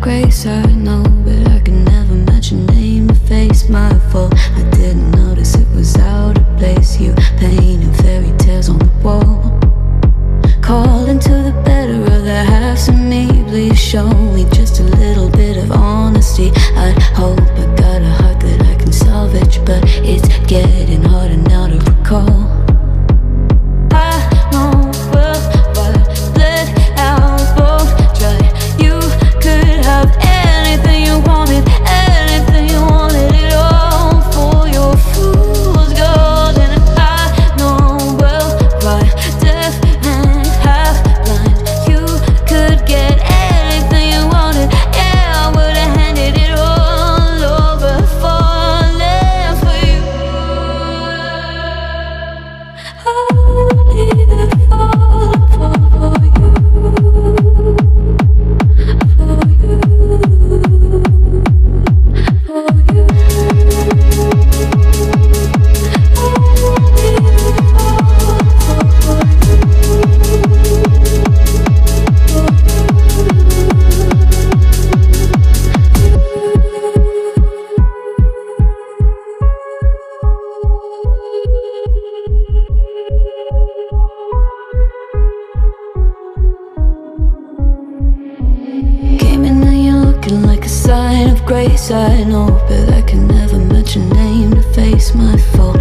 grace, I know, but I can never match your name, face my fault. I oh. Like a sign of grace, I know But I can never match your name to face my fault